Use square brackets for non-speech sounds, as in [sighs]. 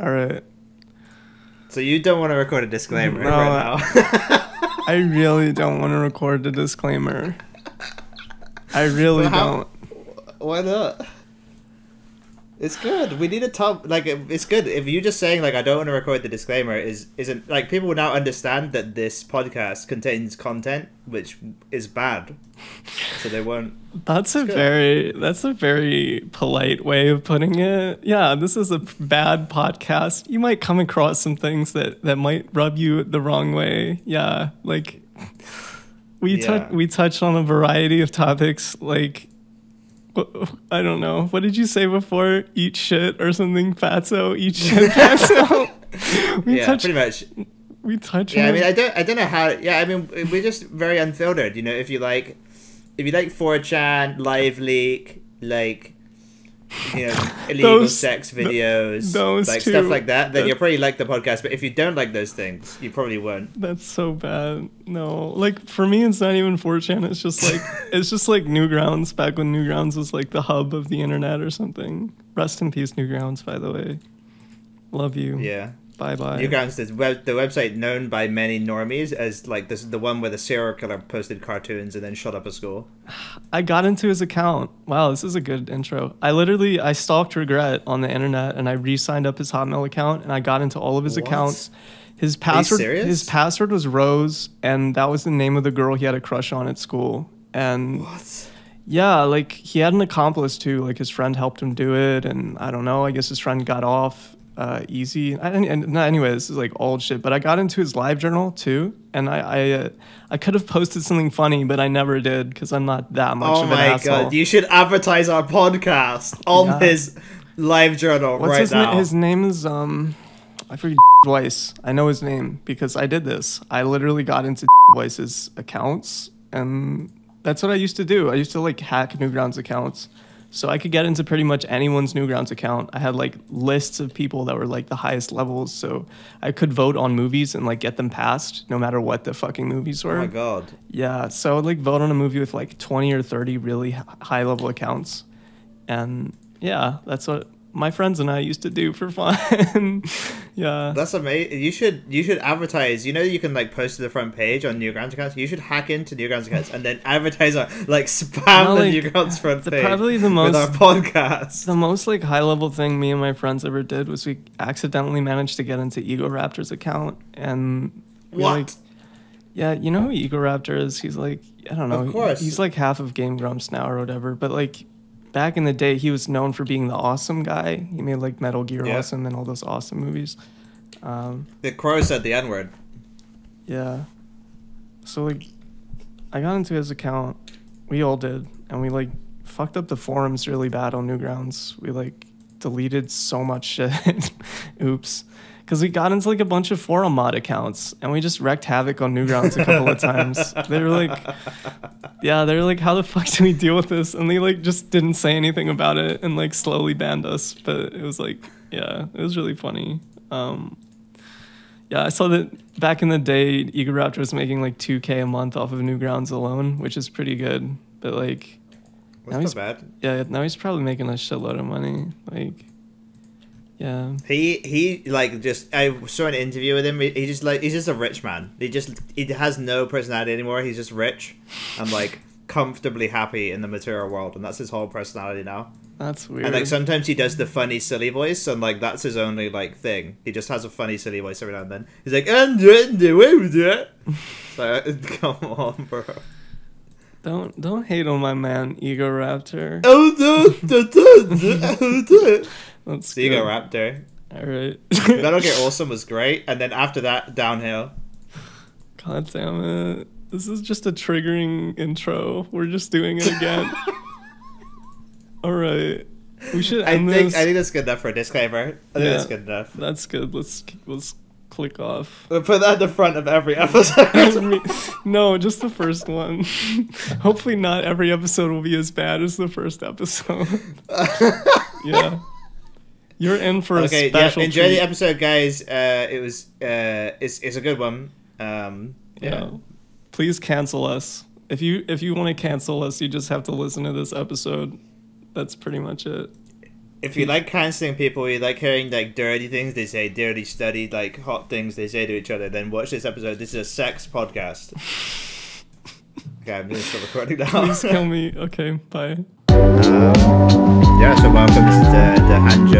All right. So you don't want to record a disclaimer No, right now. [laughs] [laughs] I really don't want to record the disclaimer. I really But how- don't. Why not? It's good. We need a top like it's good if you just saying like I don't want to record the disclaimer is isn't like people will now understand that this podcast contains content which is bad, so they won't. That's a good. very that's a very polite way of putting it. Yeah, this is a bad podcast. You might come across some things that that might rub you the wrong way. Yeah, like we Yeah. touch we touched on a variety of topics like [laughs] I don't know. What did you say before? Eat shit or something, Fatso? Eat shit, [laughs] Fatso? [laughs] we yeah, touched pretty much. we touched Yeah, I mean, I don't, I don't know how. Yeah, I mean, we're just very unfiltered. You know, if you like, if you like 4chan, Live Leak, like, you know, illegal Those- sex th- videos, those like stuff like that, then That- you'll probably like the podcast. But if you don't like those things, you probably won't. That's so bad. No, like for me, it's not even 4chan. It's just like [laughs] it's just like Newgrounds back when Newgrounds was like the hub of the internet or something. Rest in peace, Newgrounds. By the way, love you. Yeah. Bye bye. Newgrounds, web, the website known by many normies as like this, the one where the serial killer posted cartoons and then shut up a school. [sighs] I got into his account. Wow, this is a good intro. I literally I stalked Regret on the internet and I re-signed up his Hotmail account and I got into all of his What? accounts. His password his password was Rose and that was the name of the girl he had a crush on at school. And What? Yeah, like he had an accomplice too. Like his friend helped him do it, and I don't know. I guess his friend got off uh, easy. I, and, and no, anyway, this is like old shit. But I got into his live journal too, and I I, uh, I could have posted something funny, but I never did because I'm not that much Oh of an my god! You should advertise our podcast on Yeah. his live journal What's right his now. name? His name is um, I forget [laughs] Weise. I know his name because I did this. I literally got into [laughs] Weise's accounts, and that's what I used to do. I used to like hack Newgrounds accounts, so I could get into pretty much anyone's Newgrounds account. I had like lists of people that were like the highest levels, so I could vote on movies and like get them passed, no matter what the fucking movies were. oh my god! Yeah, so I would like vote on a movie with like 20 or 30 really high level accounts. And yeah, that's what my friends and I used to do for fun. [laughs] yeah. That's amazing. You should you should advertise. You know you can like post to the front page on Newgrounds accounts. You should hack into Newgrounds accounts and then advertise on like spam No, the like, Newgrounds front the- page probably the with most- our podcast. the most like high level thing me and my friends ever did was we accidentally managed to get into Egoraptor's account and we, What? like, yeah, you know who Egoraptor is? He's like I don't know. Of course. He's like half of Game Grumps now or whatever. But like back in the day, he was known for being the awesome guy. He made like Metal Gear Yeah. Awesome and all those awesome movies. Um, The crow said the N word. yeah. So like, I got into his account. We all did, and we like fucked up the forums really bad on Newgrounds. We like deleted so much [laughs] shit. Oops. Because we got into like a bunch of forum mod accounts and we just wrecked havoc on Newgrounds a couple of [laughs] times. They were like, yeah, they're like, how the fuck do we deal with this? And they like just didn't say anything about it and like slowly banned us. But it was like, yeah, it was really funny. Um, yeah, I saw that back in the day, Egoraptor was making like 2K a month off of Newgrounds alone, which is pretty good. But like, Now he's- bad. yeah, now he's probably making a shitload of money. Like, yeah. He he like just I saw an interview with him. He just like he's just a rich man. He just he has no personality anymore. He's just rich and like comfortably happy in the material world, and that's his whole personality now. That's weird. And like sometimes he does the funny silly voice, and like that's his only like thing. He just has a funny silly voice every now and then. He's like, and way with it. [laughs] So [laughs] come on, bro. don't don't hate on my man Egoraptor. Oh no, [laughs] That's So you go. Raptor. All right. Metal Gear [laughs] Awesome was great, and then after that, downhill. God damn it. This is just a triggering intro. We're just doing it again. [laughs] All right. We should I think this. I think that's good enough for a disclaimer. I think Yeah. that's good enough. That's good. Let's let's click off. Put that at the front of every episode. [laughs] no, just the first one. Hopefully, not every episode will be as bad as the first episode. yeah. You're in for a okay, yeah. Enjoy treat. the episode, guys. Uh, it was uh, it's it's a good one. Um, yeah. yeah. Please cancel us. If you if you want to cancel us, you just have to listen to this episode. That's pretty much it. if you like canceling people, you like hearing like dirty things they say, dirty studied, like hot things they say to each other, then watch this episode. This is a sex podcast. [laughs] okay, I'm gonna stop recording now. Please kill me. [laughs] Okay, bye. Um, yeah, so welcome. This is the the hand job.